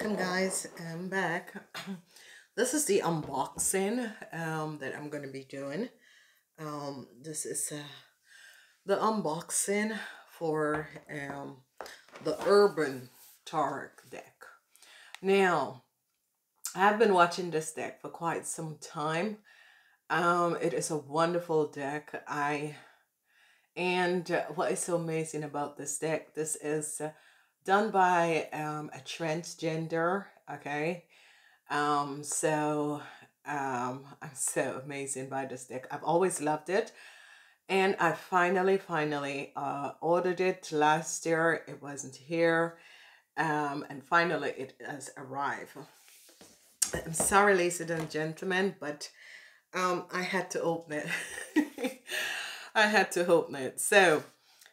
Welcome guys. I'm back. This is the unboxing um, that I'm going to be doing. Um, this is uh, the unboxing for um, the Urban Tarot deck. Now, I've been watching this deck for quite some time. Um, it is a wonderful deck. I and uh, what is so amazing about this deck? This is uh, done by um, a transgender. Okay, um, so um, I'm so amazing by this deck. I've always loved it. And I finally, finally uh, ordered it last year. It wasn't here. Um, and finally it has arrived. I'm sorry, ladies and gentlemen, but um, I had to open it. I had to open it. So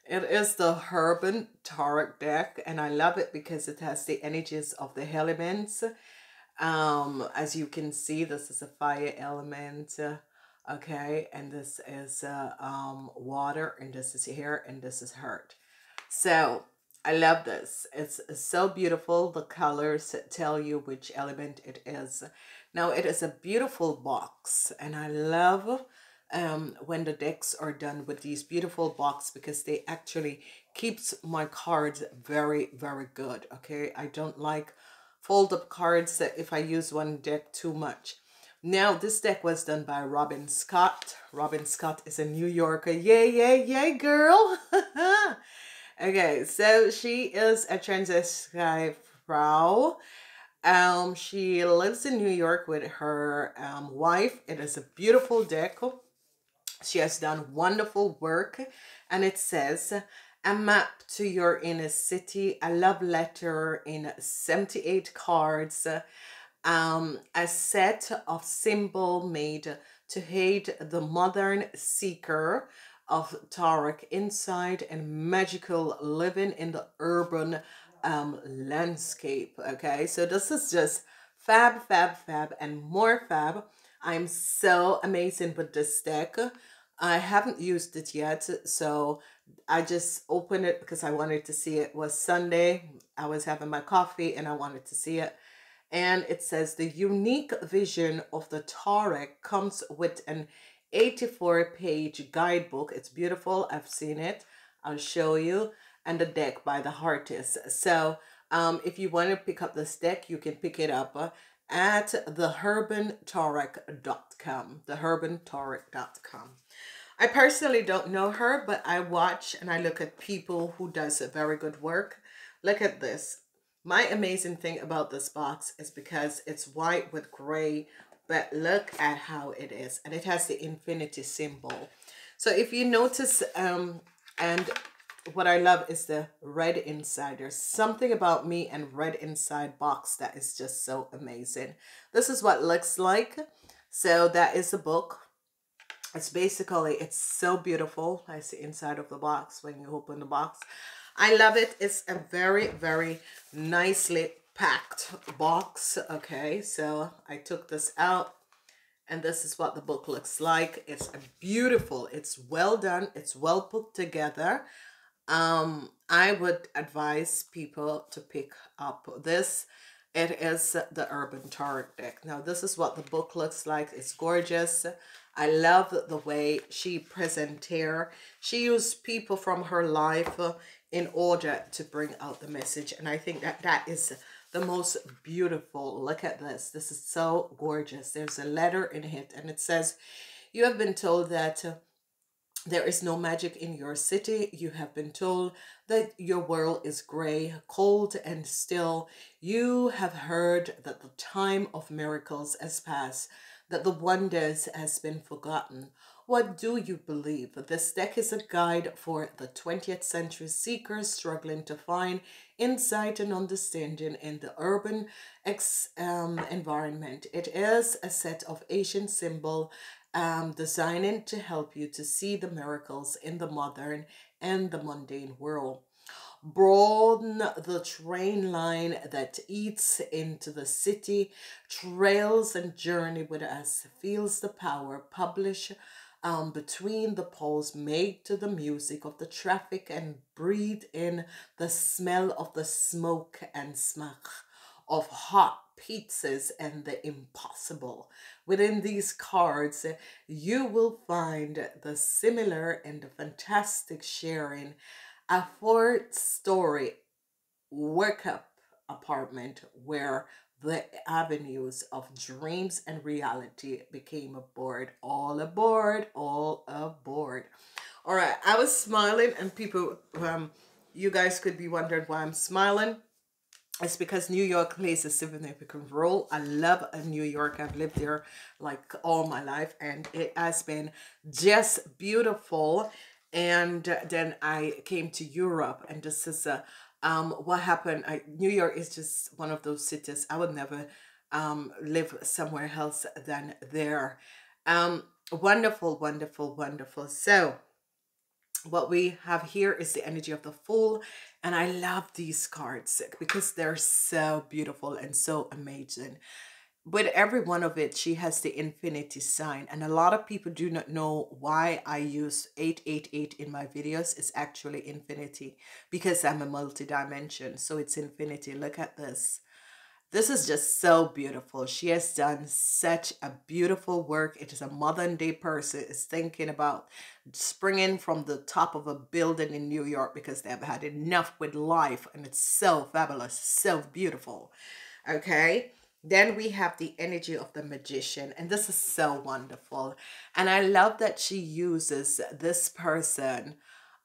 it is the Urban Tarot deck, and I love it because it has the energies of the elements. Um, as you can see, this is a fire element, uh, okay, and this is uh, um, water, and this is here, and this is hurt. So I love this. It's so beautiful. The colors tell you which element it is. Now it is a beautiful box, and I love um, when the decks are done with these beautiful box because they actually keeps my cards very, very good. Okay, I don't like fold up cards that if I use one deck too much. Now, this deck was done by Robin Scott. Robin Scott is a New Yorker. Yay, yay, yay, girl. okay, so she is a transvestite Frau. Um, she lives in New York with her um, wife. It is a beautiful deck. She has done wonderful work. And it says, a map to your inner city, a love letter in 78 cards, um, a set of symbol made to aid the modern seeker of Tarot inside and magical living in the urban um, landscape. Okay, so this is just fab, fab, fab, and more fab. I'm so amazing with this deck. I haven't used it yet, so I just opened it because I wanted to see it. it was Sunday. I was having my coffee and I wanted to see it. And it says the unique vision of the Tarot comes with an 84 page guidebook. It's beautiful. I've seen it. I'll show you. And the deck by the artist. So um, if you want to pick up this deck, you can pick it up at theurbantarot.com. Theurbantarot.com. I personally don't know her, but I watch and I look at people who does a very good work. Look at this. My amazing thing about this box is because it's white with gray, but look at how it is. And it has the infinity symbol. So if you notice, um, and what I love is the red inside. There's something about me and red inside box that is just so amazing. This is what looks like. So that is the book. It's basically it's so beautiful. I see inside of the box when you open the box. I love it. It's a very very nicely packed box. Okay so i took this out and this is what the book looks like. It's beautiful it's well done it's well put together um i would advise people to pick up this it is the urban tarot deck now this is what the book looks like it's gorgeous I love the way she present here. She used people from her life in order to bring out the message. And I think that that is the most beautiful. Look at this. This is so gorgeous. There's a letter in it and it says, you have been told that there is no magic in your city. You have been told that your world is gray, cold, and still. You have heard that the time of miracles has passed that the wonders has been forgotten. What do you believe? This deck is a guide for the 20th century seekers struggling to find insight and understanding in the urban ex, um, environment. It is a set of Asian symbol um, designing to help you to see the miracles in the modern and the mundane world broaden the train line that eats into the city, trails and journey with us, feels the power, publish um, between the poles, made to the music of the traffic, and breathe in the smell of the smoke and smoke of hot pizzas and the impossible. Within these cards, you will find the similar and the fantastic sharing a four story workup apartment where the avenues of dreams and reality became aboard. All aboard, all aboard. All right, I was smiling, and people, um, you guys could be wondering why I'm smiling. It's because New York plays a significant role. I love New York. I've lived there like all my life, and it has been just beautiful. And then I came to Europe, and this is a um, what happened? I, New York is just one of those cities. I would never um, live somewhere else than there. Um, wonderful, wonderful, wonderful. So, what we have here is the energy of the fool and i love these cards eh, because they're so beautiful and so amazing with every one of it, she has the infinity sign. And a lot of people do not know why I use 888 in my videos. It's actually infinity because I'm a multi-dimension. So it's infinity. Look at this. This is just so beautiful. She has done such a beautiful work. It is a modern day person is thinking about springing from the top of a building in New York because they've had enough with life and it's so fabulous, so beautiful. Okay. Then we have the energy of the magician, and this is so wonderful. And I love that she uses this person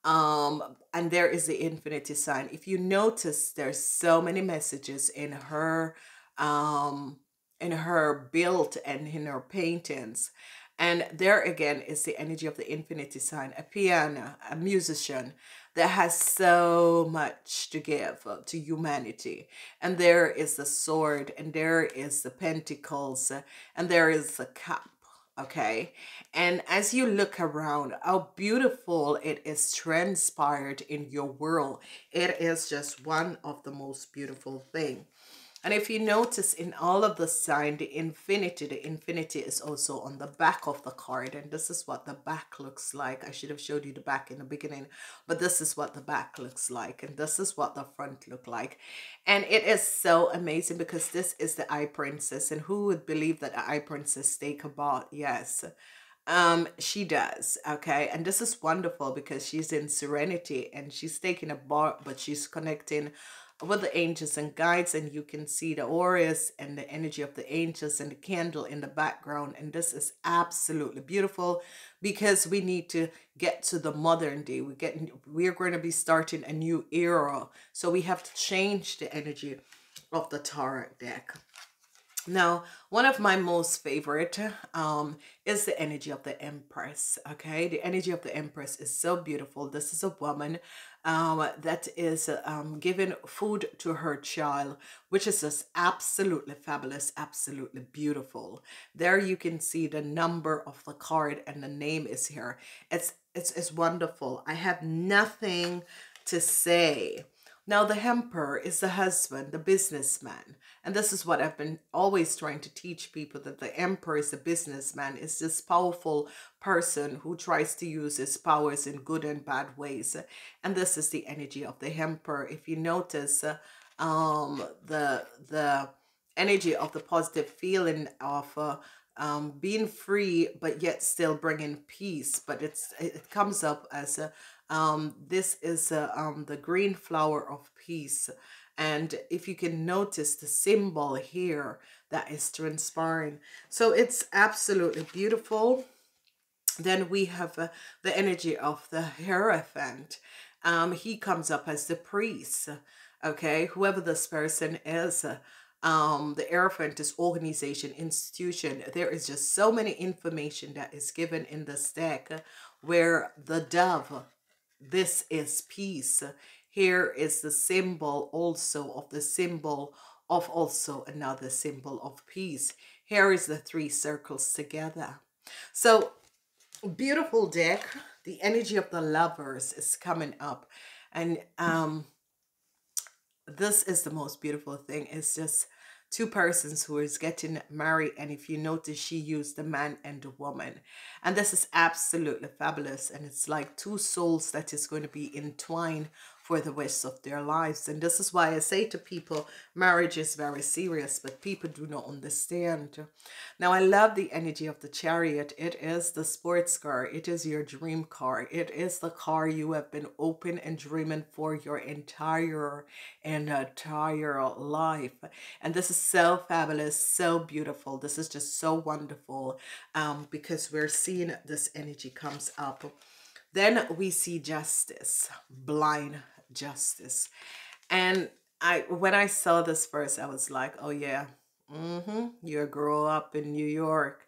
um and there is the infinity sign if you notice there's so many messages in her um in her build and in her paintings and there again is the energy of the infinity sign a piano a musician that has so much to give uh, to humanity. And there is the sword, and there is the pentacles, uh, and there is the cup. Okay. And as you look around, how beautiful it is transpired in your world. It is just one of the most beautiful thing. And if you notice in all of the sign, the infinity, the infinity is also on the back of the card. And this is what the back looks like. I should have showed you the back in the beginning, but this is what the back looks like. And this is what the front look like. And it is so amazing because this is the eye princess. And who would believe that the eye princess take a bath? Yes um she does okay and this is wonderful because she's in serenity and she's taking a bath but she's connecting with the angels and guides and you can see the auras and the energy of the angels and the candle in the background and this is absolutely beautiful because we need to get to the modern day. We get we're going to be starting a new era so we have to change the energy of the tarot deck now, one of my most favorite um, is the energy of the Empress. Okay, the energy of the Empress is so beautiful. This is a woman um, that is um, giving food to her child, which is just absolutely fabulous, absolutely beautiful. There you can see the number of the card and the name is here. It's it's it's wonderful. I have nothing to say. Now the emperor is the husband, the businessman. And this is what I've been always trying to teach people that the emperor is a businessman, is this powerful person who tries to use his powers in good and bad ways. And this is the energy of the emperor. If you notice, um, the the energy of the positive feeling of uh, um, being free, but yet still bringing peace. But it's it comes up as a um, this is a, um, the green flower of peace. And if you can notice the symbol here that is transpiring. So it's absolutely beautiful. Then we have uh, the energy of the Hierophant. Um, he comes up as the priest. Okay, whoever this person is, uh, um, the Hierophant is organization, institution. There is just so many information that is given in this deck where the dove, this is peace. Here is the symbol also of the symbol of also another symbol of peace. Here is the three circles together. So beautiful deck. The energy of the lovers is coming up. And um, this is the most beautiful thing. It's just two persons who is getting married and if you notice she used the man and the woman. And this is absolutely fabulous and it's like two souls that is going to be entwined for the rest of their lives. And this is why I say to people, marriage is very serious, but people do not understand. Now, I love the energy of the chariot. It is the sports car. It is your dream car. It is the car you have been open and dreaming for your entire, entire life. And this is so fabulous, so beautiful. This is just so wonderful um, because we're seeing this energy comes up. Then we see justice, blind justice. And I when I saw this first, I was like, oh yeah, mm-hmm, you grow up in New York.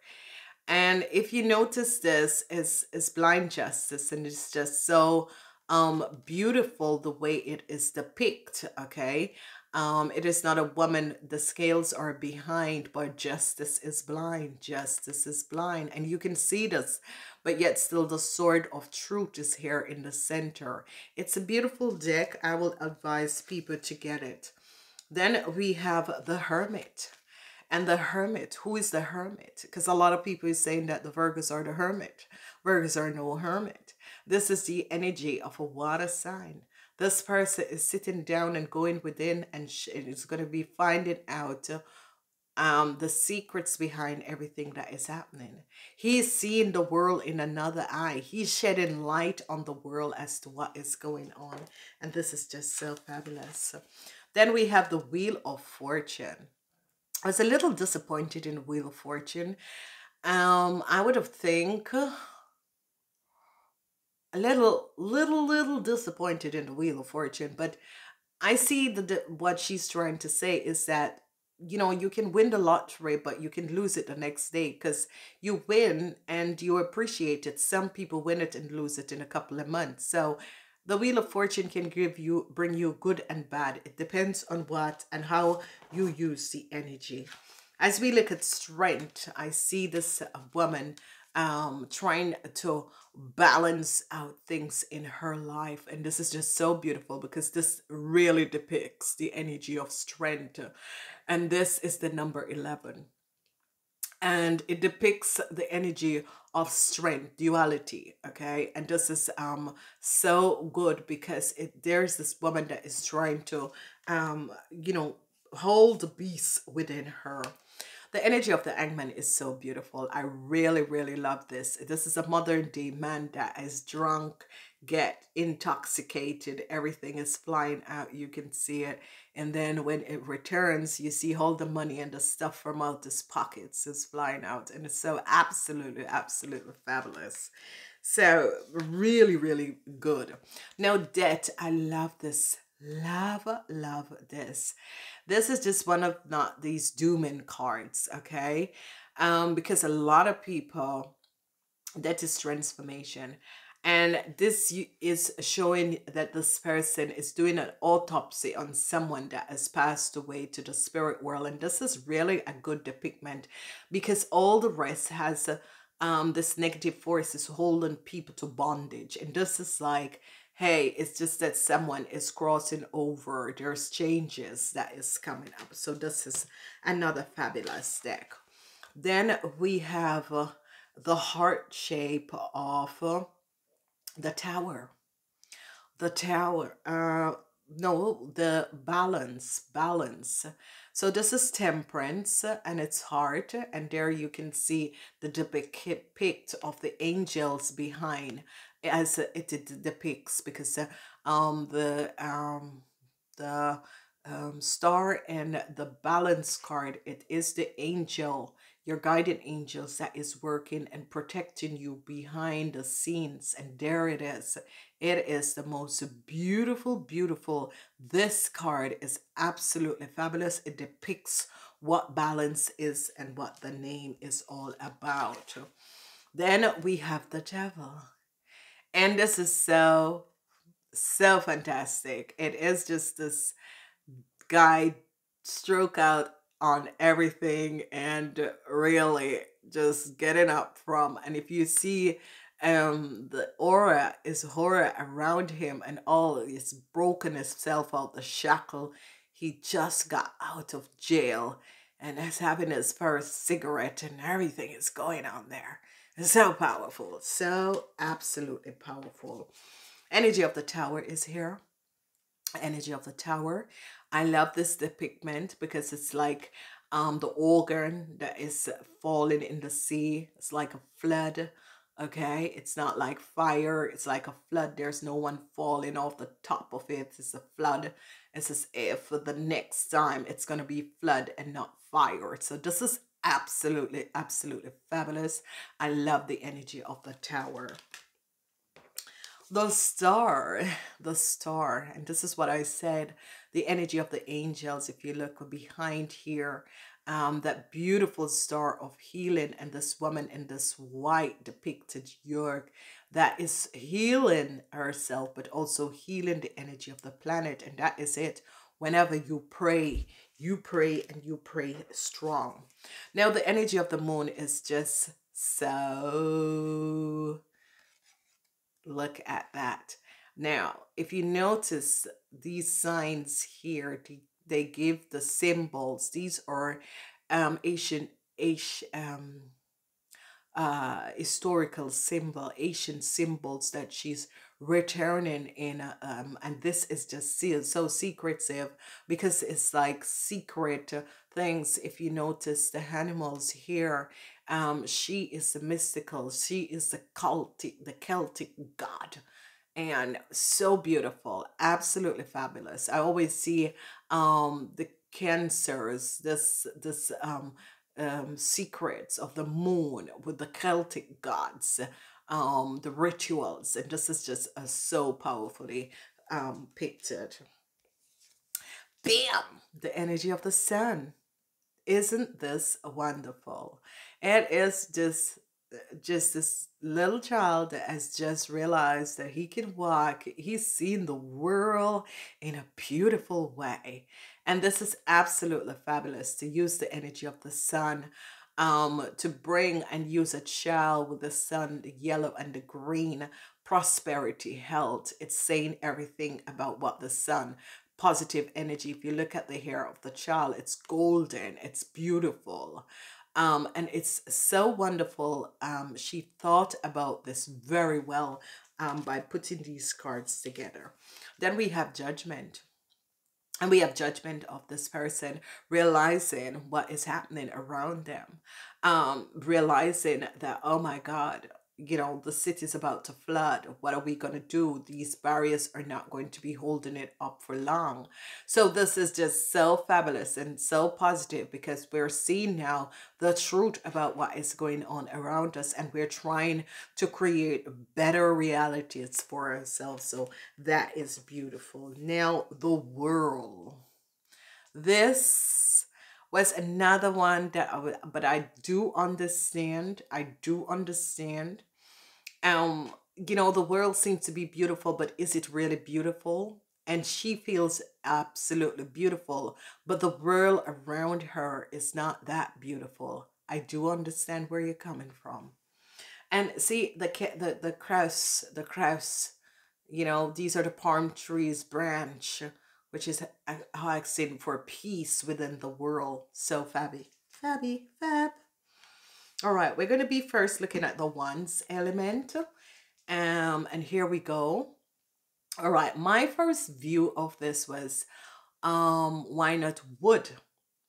And if you notice this, is is blind justice, and it's just so um beautiful the way it is depicted. Okay. Um, it is not a woman, the scales are behind, but justice is blind. Justice is blind. And you can see this but yet still the sword of truth is here in the center. It's a beautiful deck. I will advise people to get it. Then we have the Hermit. And the Hermit, who is the Hermit? Because a lot of people are saying that the Virgos are the Hermit. Virgos are no Hermit. This is the energy of a water sign. This person is sitting down and going within and is going to be finding out um, the secrets behind everything that is happening. He's seeing the world in another eye. He's shedding light on the world as to what is going on. And this is just so fabulous. Then we have the Wheel of Fortune. I was a little disappointed in Wheel of Fortune. Um, I would have think a little, little, little disappointed in the Wheel of Fortune, but I see the what she's trying to say is that you know you can win the lottery but you can lose it the next day because you win and you appreciate it. Some people win it and lose it in a couple of months. So the wheel of fortune can give you bring you good and bad. It depends on what and how you use the energy. As we look at strength i see this woman um trying to balance out things in her life and this is just so beautiful because this really depicts the energy of strength and this is the number 11 and it depicts the energy of strength duality okay and this is um so good because it there's this woman that is trying to um you know hold the beast within her the energy of the Hangman is so beautiful. I really, really love this. This is a modern day man that is drunk, get intoxicated. Everything is flying out. You can see it. And then when it returns, you see all the money and the stuff from out his pockets is flying out. And it's so absolutely, absolutely fabulous. So really, really good. Now, debt. I love this. Love, love this. This is just one of not these dooming cards, okay? Um, because a lot of people, that is transformation. And this is showing that this person is doing an autopsy on someone that has passed away to the spirit world. And this is really a good depiction because all the rest has um, this negative force is holding people to bondage. And this is like hey, it's just that someone is crossing over. There's changes that is coming up. So this is another fabulous deck. Then we have uh, the heart shape of uh, the tower. The tower. Uh, no, the balance. Balance. So this is temperance and it's heart. And there you can see the depict of the angels behind as it depicts because um the um the um, star and the balance card it is the angel your guided angels that is working and protecting you behind the scenes and there it is. It is the most beautiful beautiful. This card is absolutely fabulous. It depicts what balance is and what the name is all about. Then we have the devil. And this is so, so fantastic. It is just this guy stroke out on everything and really just getting up from. And if you see um the aura is horror around him and all is broken himself out the shackle he just got out of jail and is having his first cigarette and everything is going on there. So powerful, so absolutely powerful. Energy of the Tower is here. Energy of the Tower. I love this depiction because it's like um, the organ that is falling in the sea. It's like a flood. Okay, it's not like fire, it's like a flood. There's no one falling off the top of it. It's a flood. It's as if the next time it's going to be flood and not fire. So this is absolutely, absolutely fabulous. I love the energy of the tower. The star, the star, and this is what I said, the energy of the angels. If you look behind here, um, that beautiful star of healing and this woman in this white depicted York that is healing herself, but also healing the energy of the planet. And that is it. Whenever you pray, you pray and you pray strong. Now, the energy of the moon is just so. Look at that. Now, if you notice these signs here, they give the symbols. These are um, Asian, Asian um, uh, historical symbol, Asian symbols that she's returning in. Um, and this is just so secretive because it's like secret things. If you notice the animals here, um, she is the mystical. She is the Celtic, the Celtic god and so beautiful absolutely fabulous i always see um the cancers this this um um secrets of the moon with the celtic gods um the rituals and this is just uh, so powerfully um pictured bam the energy of the sun isn't this wonderful it is just just this little child that has just realized that he can walk. He's seen the world in a beautiful way. And this is absolutely fabulous to use the energy of the sun um, to bring and use a child with the sun, the yellow and the green, prosperity, health. It's saying everything about what the sun positive energy. If you look at the hair of the child, it's golden, it's beautiful. Um, and it's so wonderful. Um, she thought about this very well um, by putting these cards together. Then we have judgment. And we have judgment of this person realizing what is happening around them. Um, realizing that, oh my God, you know, the city's about to flood. What are we going to do? These barriers are not going to be holding it up for long. So this is just so fabulous and so positive because we're seeing now the truth about what is going on around us and we're trying to create better realities for ourselves. So that is beautiful. Now, the world. This was another one that I would, but I do understand. I do understand. Um, you know, the world seems to be beautiful, but is it really beautiful? And she feels absolutely beautiful, but the world around her is not that beautiful. I do understand where you're coming from. And see the the the cross, the cross, you know, these are the palm trees branch which is asking for peace within the world. So fabby, fabby, fab. All right, we're going to be first looking at the wands element. Um, and here we go. All right, my first view of this was, um, why not wood?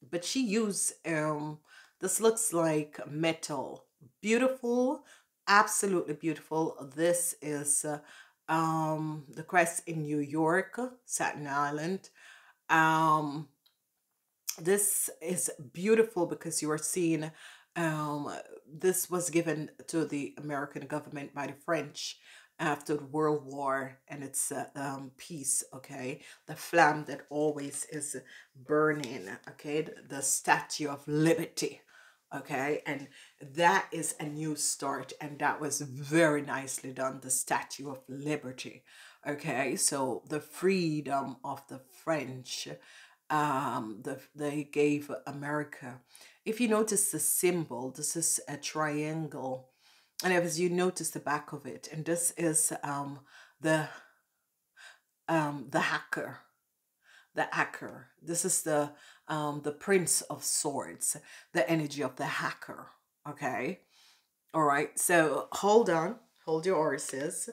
But she used, um, this looks like metal. Beautiful, absolutely beautiful. This is uh, um, the crest in New York, Staten Island. Um, this is beautiful because you are seeing um, this was given to the American government by the French after the World War and it's uh, um, peace, okay? The flame that always is burning, okay? The, the Statue of Liberty, okay? And that is a new start and that was very nicely done the statue of liberty okay? So the freedom of the french um the they gave america. If you notice the symbol this is a triangle and as you notice the back of it and this is um the um the hacker the hacker. This is the um the prince of swords, the energy of the hacker. Okay. All right. So hold on. Hold your horses.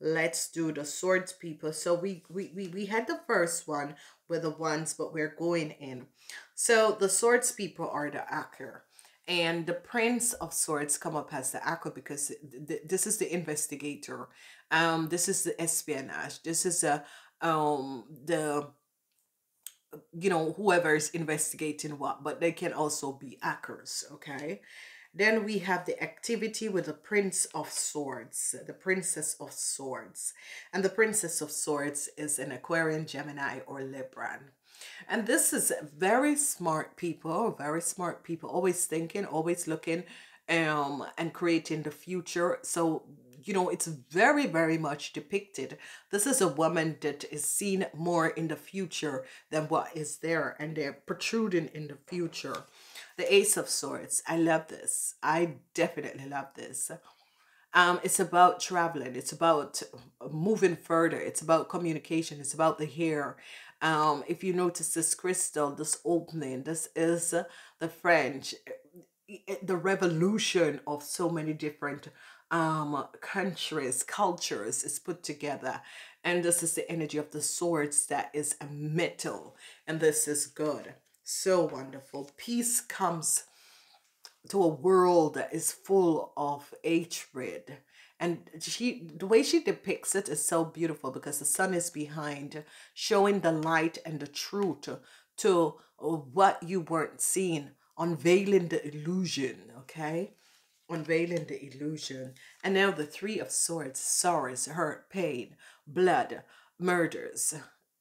Let's do the swords people. So we we we, we had the first one with the wands, but we're going in. So the swords people are the hacker and the prince of swords come up as the aqua because th- this is the investigator um this is the espionage this is a um the you know whoever is investigating what but they can also be hackers okay? Then we have the activity with the prince of swords the princess of swords. And the princess of swords is an aquarian gemini or libran. And this is very smart people, very smart people, always thinking, always looking um and creating the future. So you know, it's very, very much depicted. This is a woman that is seen more in the future than what is there, and they're protruding in the future. The Ace of Swords. I love this. I definitely love this. Um, it's about traveling. It's about moving further. It's about communication. It's about the hair. Um, if you notice this crystal, this opening, this is the French, eh, eh, the revolution of so many different um countries cultures is put together and this is the energy of the swords that is a metal and this is good. So wonderful. Peace comes to a world that is full of hatred and she the way she depicts it is so beautiful because the sun is behind showing the light and the truth to what you weren't seeing unveiling the illusion okay unveiling the illusion and now the three of swords sorrows hurt pain blood murders.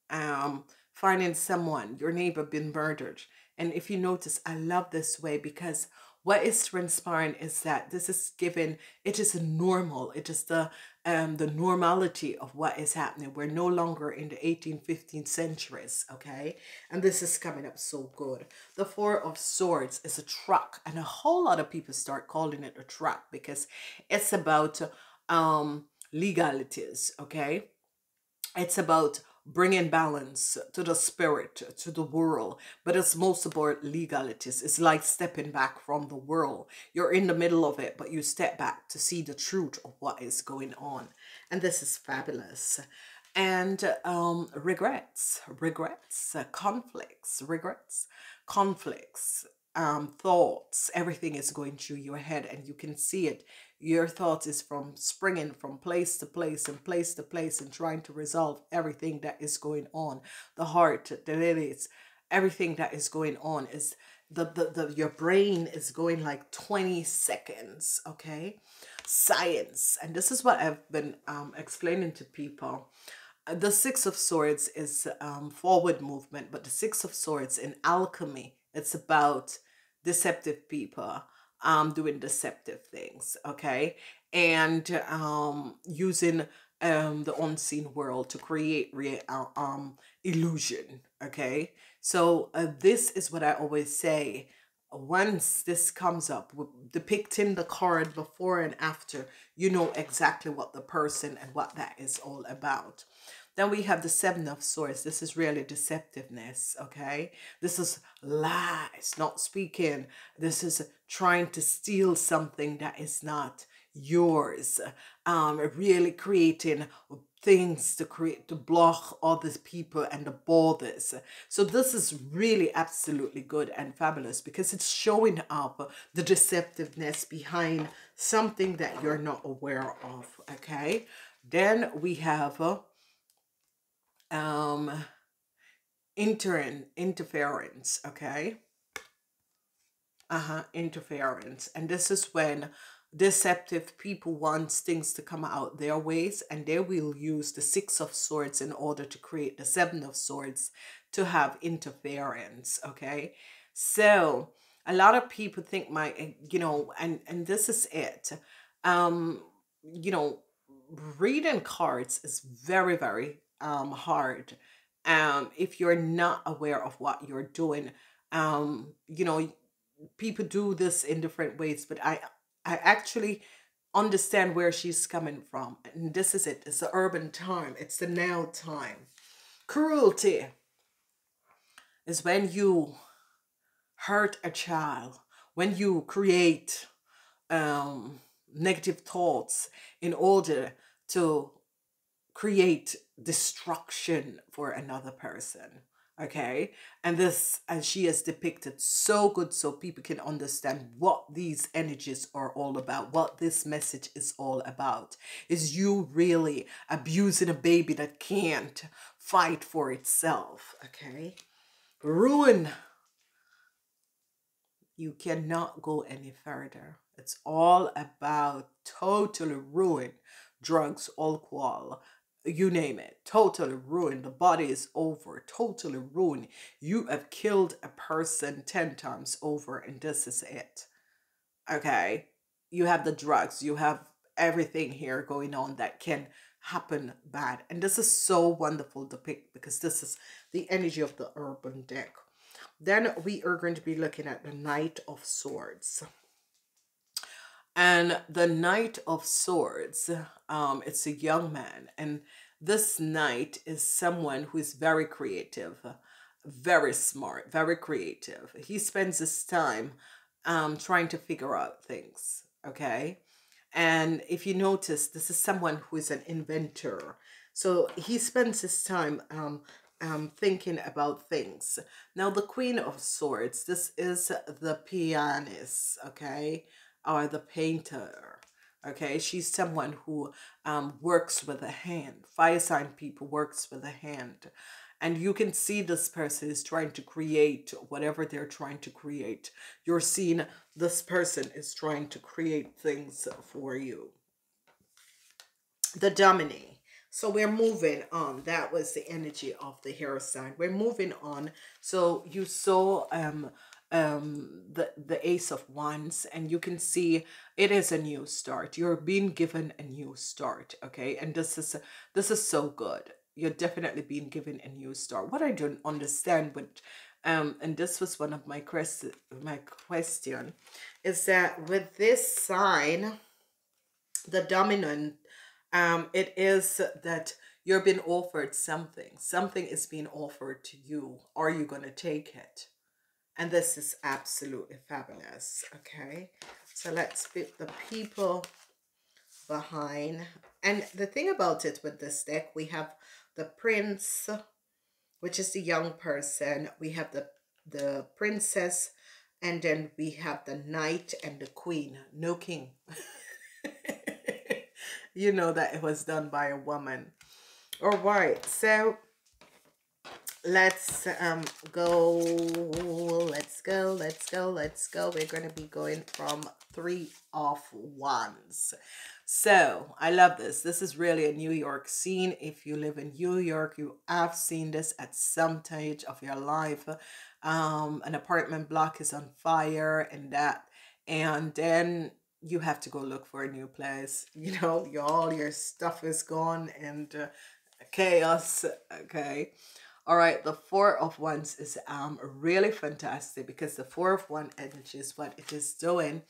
Um finding someone your neighbor been murdered. And if you notice i love this way because what is transpiring is that this is given it is normal it is the um the normality of what is happening. We're no longer in the 18 15 centuries okay? And this is coming up so good. The four of swords is a truce and a whole lot of people start calling it a truce because it's about um legalities okay? It's about bringing balance to the spirit, to the world. But it's most about legalities. It's like stepping back from the world. You're in the middle of it, but you step back to see the truth of what is going on. And this is fabulous. And um, regrets, regrets, uh, conflicts, regrets, conflicts, um, thoughts, everything is going through your head and you can see it. Your thoughts is from springing from place to place and place to place and trying to resolve everything that is going on. The heart the lilies everything that is going on is the, the, the your brain is going like 20 seconds okay? Science and this is what i've been um, explaining to people. The six of swords is um, forward movement but the six of swords in alchemy it's about deceptive people um, doing deceptive things, okay? And um, using um, the unseen world to create real uh, um, illusion, okay? So uh, this is what I always say. Once this comes up, depicting the card before and after, you know exactly what the person and what that is all about. Then we have the Seven of Swords. This is really deceptiveness, okay? This is lies, not speaking. This is trying to steal something that is not yours. Um, really creating things to create to block other people and the borders. So this is really absolutely good and fabulous because it's showing up the deceptiveness behind something that you're not aware of. Okay. Then we have uh, um intern interference okay? Uh-huh interference. And this is when deceptive people want things to come out their ways and they will use the six of swords in order to create the seven of swords to have interference okay? So a lot of people think my eh, you know and and this is it. Um you know reading cards is very very um, hard um, if you're not aware of what you're doing. Um, you know, people do this in different ways, but I I actually understand where she's coming from. And this is it. It's the urban time. It's the now time. Cruelty. is when you hurt a child, when you create um, negative thoughts in order to create destruction for another person okay? And this and she has depicted so good so people can understand what these energies are all about what this message is all about. Is you really abusing a baby that can't fight for itself okay? Ruin. You cannot go any further. It's all about totally ruin. Drugs alcohol you name it, totally ruined. The body is over, totally ruined. You have killed a person 10 times over, and this is it. Okay? You have the drugs, you have everything here going on that can happen bad. And this is so wonderful to pick because this is the energy of the urban deck. Then we are going to be looking at the Knight of Swords. And the Knight of Swords, um, it's a young man. And this knight is someone who is very creative, very smart, very creative. He spends his time um, trying to figure out things, okay? And if you notice, this is someone who is an inventor. So he spends his time um, um, thinking about things. Now, the Queen of Swords, this is the pianist, okay? Or the painter. Okay, she's someone who um, works with a hand. Fire sign people works with a hand. And you can see this person is trying to create whatever they're trying to create. You're seeing this person is trying to create things for you. The Dominion. So we're moving on. That was the energy of the hair sign. We're moving on. So you saw um um the the ace of wands and you can see it is a new start. You're being given a new start okay? And this is this is so good. You're definitely being given a new start. What i don't understand but um and this was one of my quest my question is that with this sign the dominant um it is that you're being offered something. Something is being offered to you. Are you to take it and this is absolutely fabulous. Okay. So let's put the people behind. And the thing about it with this deck, we have the prince, which is the young person. We have the, the princess. And then we have the knight and the queen. No king. you know that it was done by a woman. All right. So let's um go let's go let's go let's go. We're going to be going from three of wands. So i love this. This is really a new york scene. If you live in new york you have seen this at some stage of your life. Um an apartment block is on fire and that and then you have to go look for a new place. You know your all your stuff is gone and uh, chaos okay all right, the Four of Wands is um really fantastic because the Four of Wands energy is what it is doing.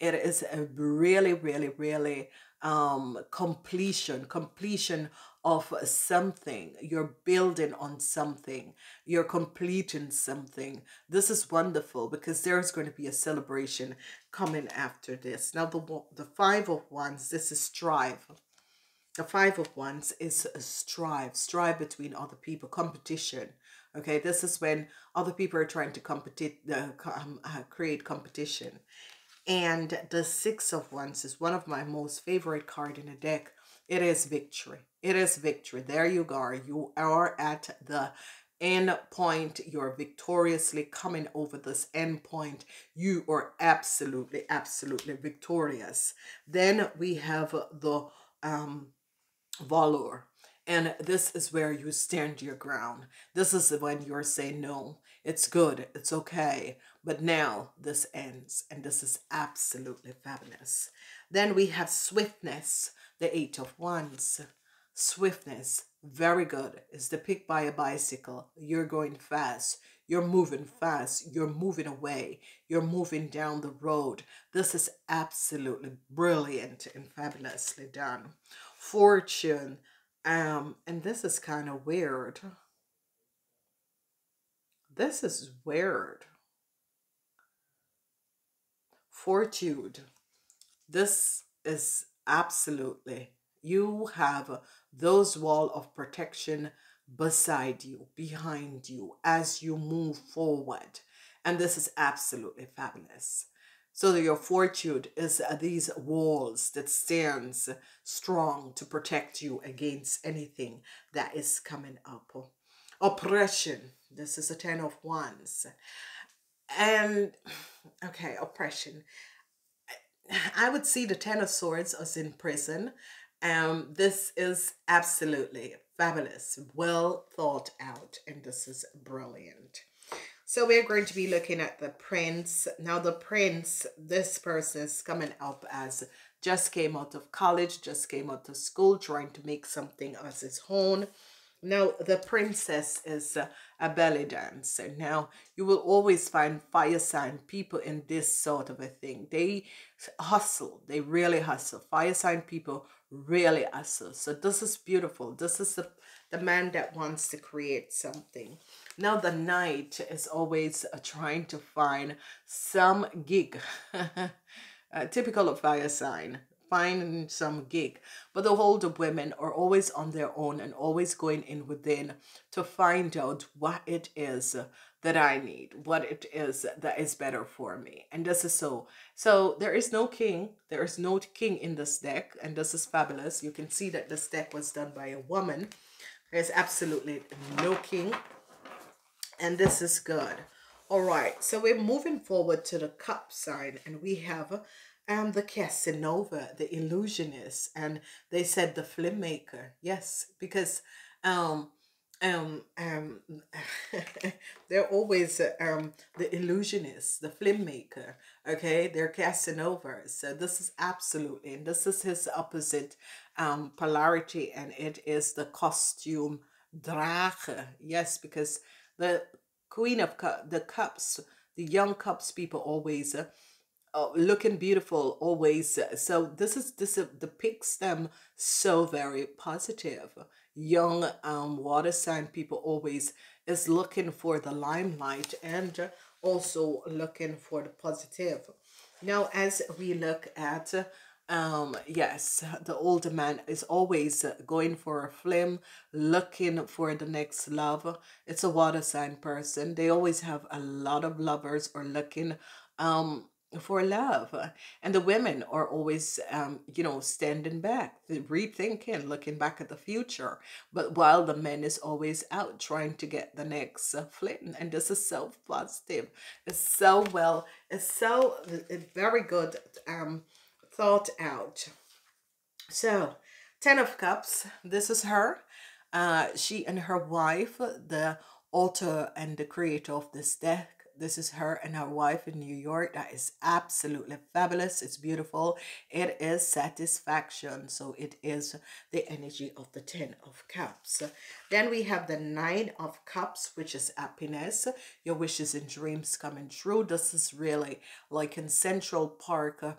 It is a really, really, really um completion, completion of something. You're building on something. You're completing something. This is wonderful because there's going to be a celebration coming after this. Now, the, the Five of Wands, this is strive. The five of wands is a strive, strive between other people, competition. Okay, this is when other people are trying to compete, uh, uh, create competition. And the six of wands is one of my most favorite card in the deck. It is victory. It is victory. There you go. You are at the end point. You're victoriously coming over this end point. You are absolutely, absolutely victorious. Then we have the um valor. And this is where you stand your ground. This is when you're saying, no, it's good, it's okay. But now this ends, and this is absolutely fabulous. Then we have swiftness, the Eight of Wands. Swiftness, very good. It's depicted by a bicycle. You're going fast. You're moving fast. You're moving away. You're moving down the road. This is absolutely brilliant and fabulously done fortune. Um, and this is kind of weird. this is weird. Fortitude. This is absolutely, you have those wall of protection beside you, behind you, as you move forward. And this is absolutely fabulous. So your fortitude is uh, these walls that stands strong to protect you against anything that is coming up. Oppression. This is a ten of wands. And okay, oppression. I would see the ten of swords as in prison. Um, this is absolutely fabulous, well thought out, and this is brilliant. So we're going to be looking at the prince. Now the prince, this person is coming up as just came out of college, just came out of school, trying to make something as his own. Now the princess is a, a belly dancer. Now you will always find fire sign people in this sort of a thing. They hustle. They really hustle. Fire sign people really hustle. So this is beautiful. This is the, the man that wants to create something. Now the knight is always uh, trying to find some gig. uh, typical of fire sign find some gig but the older women are always on their own and always going in within to find out what it is that I need, what it is that is better for me. And this is so. So there is no king. There is no king in this deck. And this is fabulous. You can see that this deck was done by a woman. There's absolutely no king and this is good. All right, so we're moving forward to the cup sign, and we have um the Casanova, the illusionist, and they said the filmmaker. Yes, because um um um they're always um the illusionist, the filmmaker. Okay, they're Casanovas. So this is absolutely, and this is his opposite um polarity, and it is the costume drache. Yes, because the queen of cu- the cups the young cups people always uh, uh, looking beautiful always uh, so this is this uh, depicts them so very positive. Young um water sign people always is looking for the limelight and also looking for the positive. Now as we look at um yes the older man is always going for a flame looking for the next love. It's a water sign person. They always have a lot of lovers or looking um for love. And the women are always um you know standing back rethinking looking back at the future. But while the men is always out trying to get the next flame and this is so positive it's so well it's so it's very good um thought out. So, Ten of Cups, this is her. Uh, she and her wife, the author and the creator of this deck. This is her and her wife in New York. That is absolutely fabulous. It's beautiful. It is satisfaction. So it is the energy of the Ten of Cups. Then we have the Nine of Cups, which is happiness. Your wishes and dreams coming true. This is really like in Central Park uh,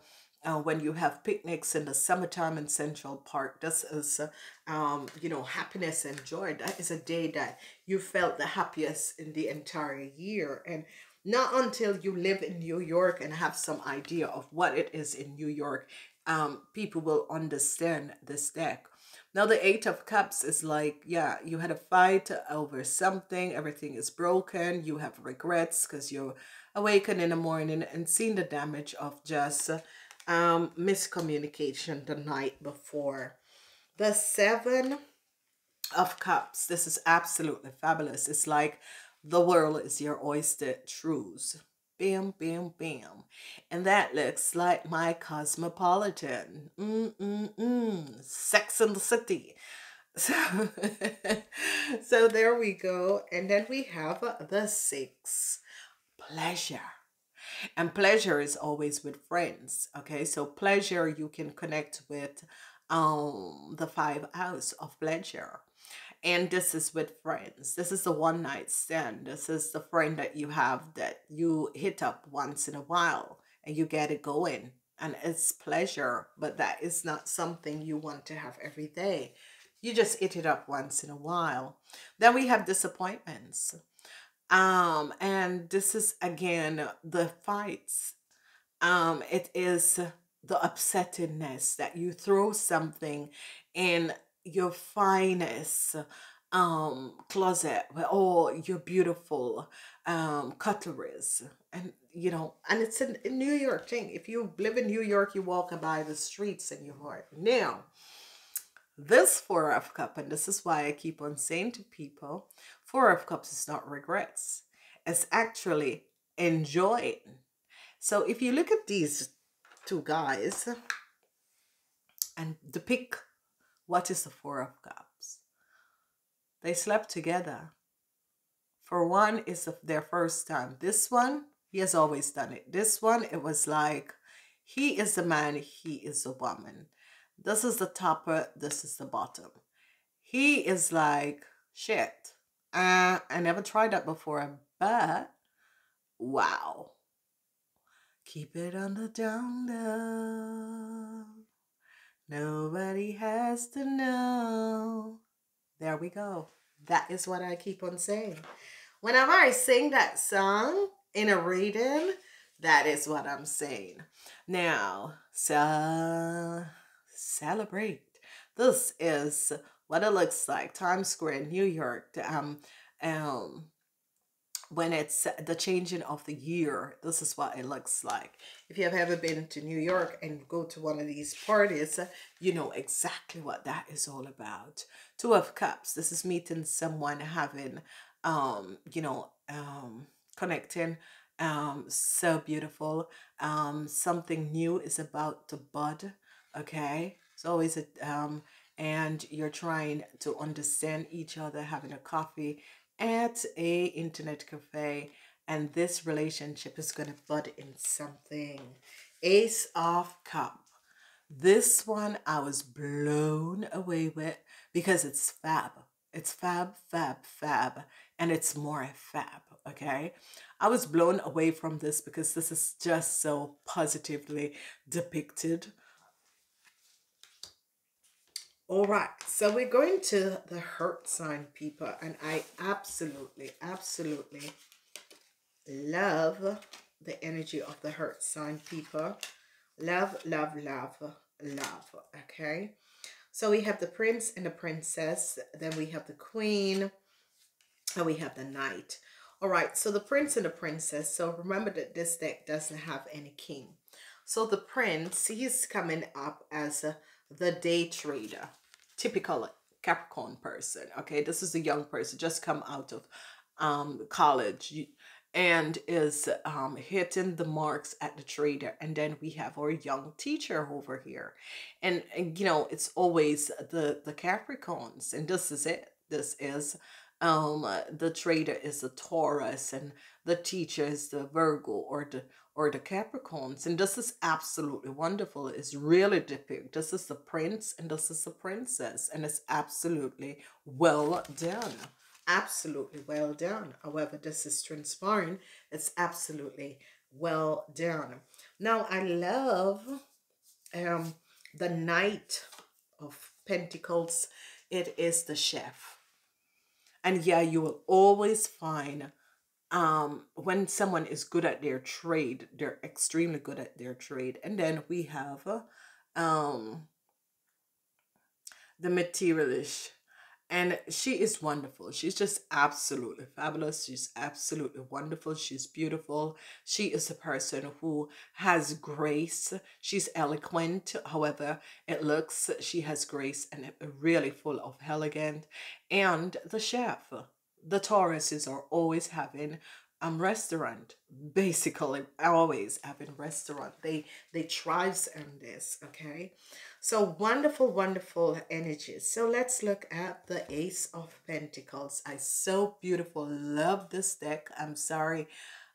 when you have picnics in the summertime in Central Park. This is, uh, um, you know, happiness and joy. That is a day that you felt the happiest in the entire year. And not until you live in New York and have some idea of what it is in New York, um, people will understand this deck. Now the Eight of Cups is like, yeah, you had a fight over something, everything is broken, you have regrets because you awaken in the morning and seen the damage of just um, miscommunication the night before. The Seven of Cups. This is absolutely fabulous. It's like the world is your oyster truths. Bam, bam, bam. And that looks like my cosmopolitan. Mm-mm-mm. Sex in the City. So, so there we go. And then we have the six. Pleasure. And pleasure is always with friends. Okay, so pleasure you can connect with um the five hours of pleasure. And this is with friends. This is the one night stand. This is the friend that you have that you hit up once in a while and you get it going. And it's pleasure, but that is not something you want to have every day. You just hit it up once in a while. Then we have disappointments Um, and this is again the fights. Um, it is the upsettingness that you throw something in your finest um closet where all your beautiful um cutleries and you know and it's a new york thing. If you live in new york you walk by the streets and you heart now this four of cup and this is why i keep on saying to people four of cups is not regrets it's actually enjoying. So if you look at these two guys and depict what is the four of cups they slept together. For one is their first time. This one he has always done it. This one it was like he is the man he is the woman. This is the topper this is the bottom. He is like shit uh, i never tried that before but wow. Keep it on the down low. Nobody has to know. There we go. That is what i keep on saying. Whenever i sing that song in a reading that is what i'm saying. Now so celebrate. This is what it looks like times square in new york um um when it's the changing of the year this is what it looks like. If you have ever been to new york and go to one of these parties you know exactly what that is all about. Two of cups this is meeting someone having um you know um connecting um so beautiful. Um something new is about to bud okay? It's always a um and you're trying to understand each other having a coffee at a internet cafe and this relationship is going to bud in something. Ace of cup. This one i was blown away with because it's fab. It's fab fab fab and it's more fab okay? I was blown away from this because this is just so positively depicted all right, so we're going to the heart sign people, and I absolutely, absolutely love the energy of the heart sign people. Love, love, love, love. Okay, so we have the prince and the princess, then we have the queen, and we have the knight. All right, so the prince and the princess. So remember that this deck doesn't have any king. So the prince, he's coming up as a the day trader, typical Capricorn person. Okay, this is a young person just come out of um, college and is um, hitting the marks at the trader. And then we have our young teacher over here. And, and you know, it's always the, the Capricorns. And this is it. This is um the trader is the Taurus and the teacher is the Virgo or the or the Capricorns. And this is absolutely wonderful. It's really depicted. This is the prince and this is the princess. And it's absolutely well done. Absolutely well done. However, this is transpiring. It's absolutely well done. Now, I love um, the Knight of Pentacles. It is the chef. And yeah, you will always find um when someone is good at their trade they're extremely good at their trade and then we have uh, um the materialist and she is wonderful. She's just absolutely fabulous. She's absolutely wonderful. She's beautiful. She is a person who has grace. She's eloquent. However it looks she has grace and really full of elegant and the chef the Tauruses are always having um restaurant basically always having restaurant they they thrives on this okay so wonderful wonderful energies so let's look at the ace of pentacles i so beautiful love this deck i'm sorry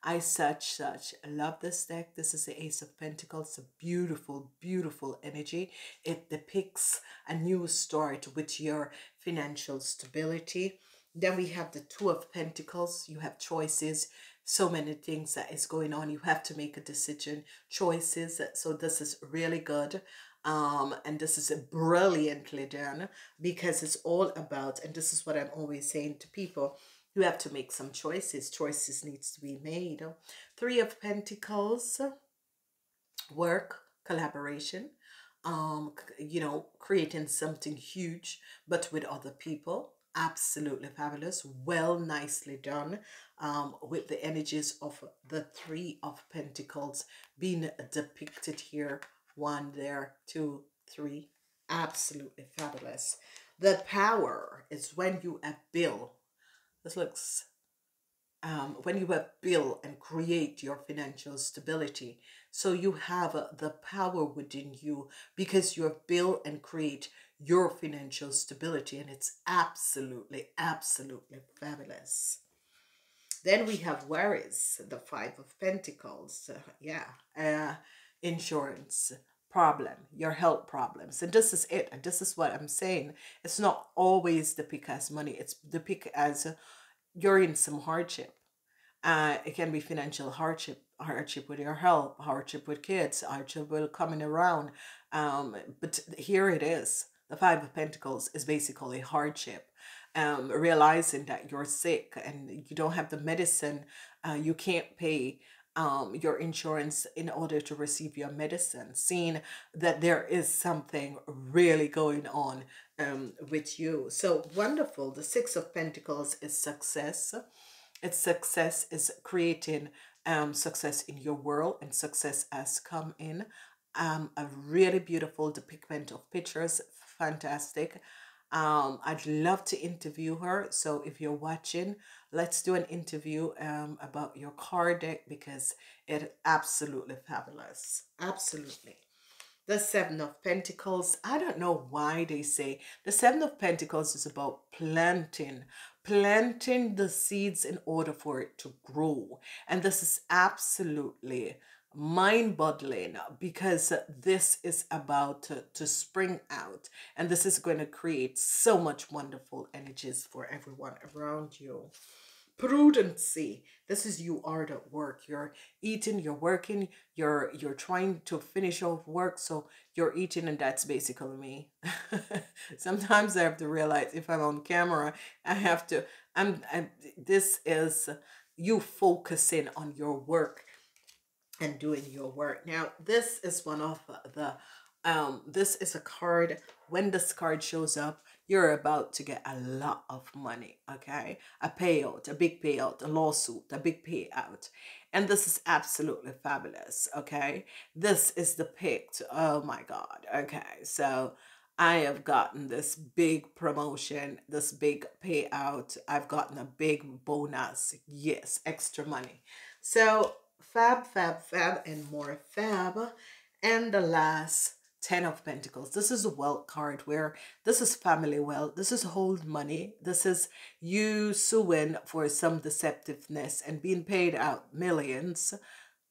I such such love this deck. This is the Ace of Pentacles. a beautiful, beautiful energy. It depicts a new start with your financial stability. Then we have the Two of Pentacles. You have choices, so many things that is going on. You have to make a decision, choices. So this is really good. Um, and this is brilliantly done because it's all about, and this is what I'm always saying to people, you have to make some choices. Choices needs to be made. Three of Pentacles, work, collaboration, um, you know, creating something huge, but with other people. Absolutely fabulous. Well, nicely done. Um, with the energies of the Three of Pentacles being depicted here. One there, two, three. Absolutely fabulous. The power is when you bill. This looks um, when you build and create your financial stability. So you have uh, the power within you because you have built and create your financial stability and it's absolutely, absolutely fabulous. Then we have worries, the Five of Pentacles. Uh, yeah, uh, insurance problem, your health problems. And this is it. And this is what I'm saying. It's not always the pick as money. It's the pick as uh, you're in some hardship. Uh, it can be financial hardship, hardship with your health, hardship with kids, hardship with coming around. Um, but here it is. The Five of Pentacles is basically hardship. Um, realizing that you're sick and you don't have the medicine, uh, you can't pay um, your insurance in order to receive your medicine, seeing that there is something really going on um, with you. So wonderful. The Six of Pentacles is success. Its success is creating um, success in your world and success has come in. Um, a really beautiful depiction of pictures, fantastic. Um, I'd love to interview her. So if you're watching, let's do an interview um, about your card deck because it's absolutely fabulous. Absolutely. The Seven of Pentacles, I don't know why they say the Seven of Pentacles is about planting, planting the seeds in order for it to grow. And this is absolutely mind boggling because this is about to, to spring out and this is going to create so much wonderful energies for everyone around you. Prudency this is you are at work. You're eating you're working you're you're trying to finish off work so you're eating and that's basically me. Sometimes i have to realize if i'm on camera i have to i'm, I'm this is you focusing on your work and doing your work. Now, this is one of the, um, this is a card. When this card shows up, you're about to get a lot of money, okay? A payout, a big payout, a lawsuit, a big payout. And this is absolutely fabulous, okay? This is the picked, oh my God, okay? So I have gotten this big promotion, this big payout. I've gotten a big bonus, yes, extra money. So fab, fab, fab, and more fab. And the last 10 of Pentacles. This is a wealth card where this is family wealth. This is hold money. This is you suing for some deceptiveness and being paid out millions.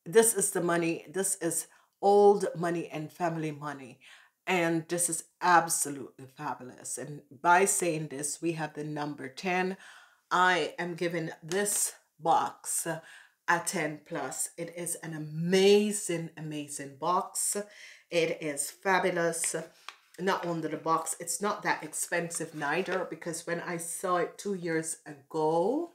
This is the money. This is old money and family money. And this is absolutely fabulous. And by saying this, we have the number 10. I am giving this box a 10 plus. It is an amazing, amazing box. It is fabulous. Not only the box, it's not that expensive neither because when I saw it two years ago,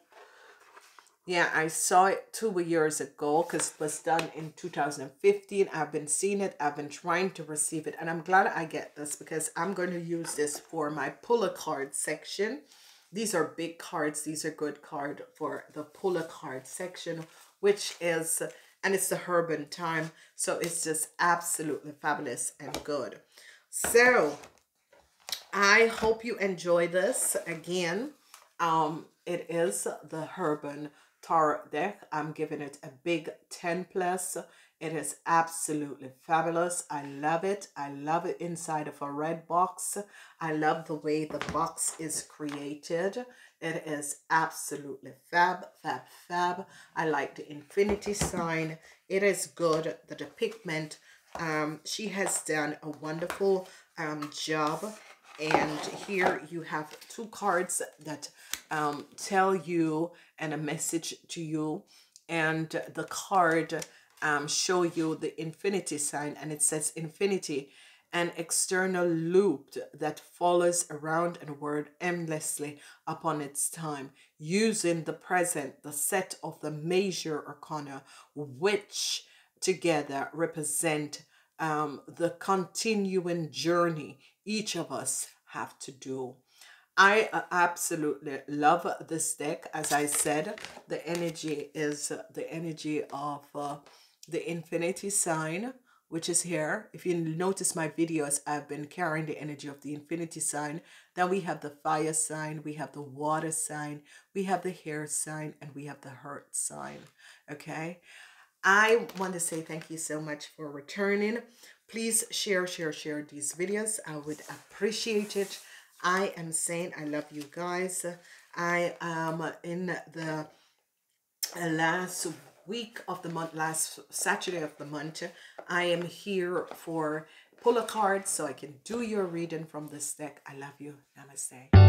yeah, I saw it two years ago because it was done in 2015. I've been seeing it. I've been trying to receive it. And I'm glad I get this because I'm going to use this for my pull a card section. These are big cards. These are good card for the pull a card section which is, and it's the Urban time. So it's just absolutely fabulous and good. So I hope you enjoy this. Again, um, it is the Urban Tarot deck. I'm giving it a big 10 plus. It is absolutely fabulous. I love it. I love it inside of a red box. I love the way the box is created. It is absolutely fab, fab, fab. I like the infinity sign. It is good. The depiction, um, she has done a wonderful um, job. And here you have two cards that um, tell you and a message to you. And the card um, show you the infinity sign and it says infinity an external loop that follows around and word endlessly upon its time, using the present, the set of the major arcana, which together represent um, the continuing journey each of us have to do. I uh, absolutely love this deck. As I said, the energy is the energy of uh, the infinity sign, which is here. If you notice my videos, I've been carrying the energy of the infinity sign. Then we have the fire sign, we have the water sign, we have the hair sign, and we have the heart sign. Okay. I want to say thank you so much for returning. Please share, share, share these videos. I would appreciate it. I am saying I love you guys. I am in the last week of the month, last Saturday of the month. I am here for pull a card so I can do your reading from this deck. I love you. Namaste.